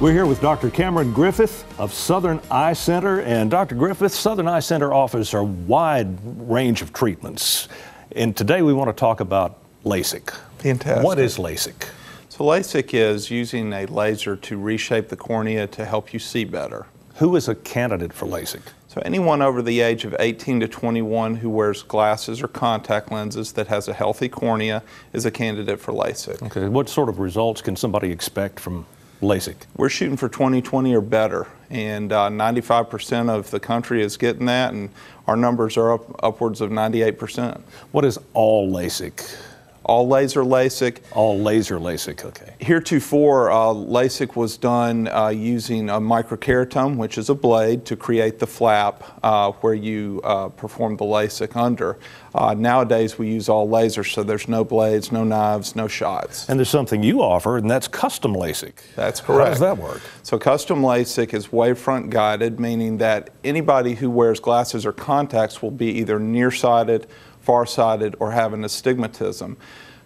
We're here with Dr. Cameron Griffith of Southern Eye Center. And Dr. Griffith, Southern Eye Center offers a wide range of treatments. And today we want to talk about LASIK. Fantastic. What is LASIK? So LASIK is using a laser to reshape the cornea to help you see better. Who is a candidate for LASIK? So anyone over the age of 18 to 21 who wears glasses or contact lenses that has a healthy cornea is a candidate for LASIK. Okay, what sort of results can somebody expect from LASIK? We're shooting for 2020 or better, and uh, 95% of the country is getting that, and our numbers are up upwards of 98%. What is all LASIK? All laser LASIK. All laser LASIK, okay. Heretofore, uh, LASIK was done uh, using a microkeratome, which is a blade, to create the flap uh, where you uh, perform the LASIK under. Uh, nowadays, we use all lasers, so there's no blades, no knives, no shots. And there's something you offer, and that's custom LASIK. That's correct. How does that work? So custom LASIK is wavefront guided, meaning that anybody who wears glasses or contacts will be either nearsighted farsighted, or have an astigmatism.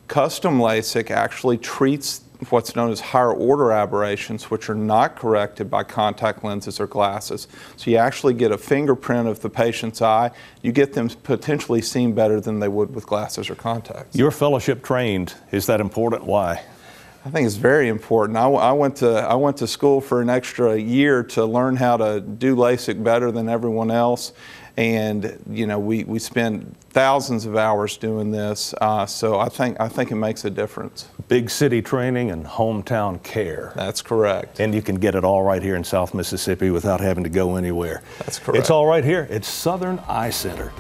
Custom LASIK actually treats what's known as higher order aberrations, which are not corrected by contact lenses or glasses. So you actually get a fingerprint of the patient's eye. You get them potentially seen better than they would with glasses or contacts. You're fellowship trained. Is that important? Why? I think it's very important. I, I, went to I went to school for an extra year to learn how to do LASIK better than everyone else, and you know we, we spend thousands of hours doing this. Uh, so I think I think it makes a difference. Big city training and hometown care. That's correct. And you can get it all right here in South Mississippi without having to go anywhere. That's correct. It's all right here. It's Southern Eye Center.